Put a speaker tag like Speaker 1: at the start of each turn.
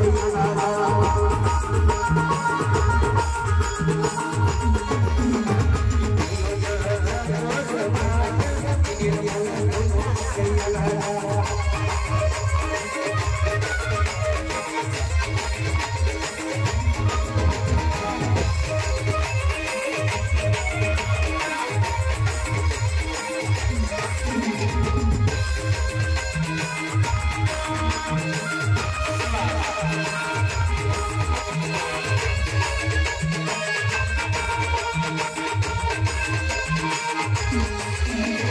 Speaker 1: I'm Thank you.